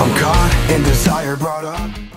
I'm caught in desire brought up.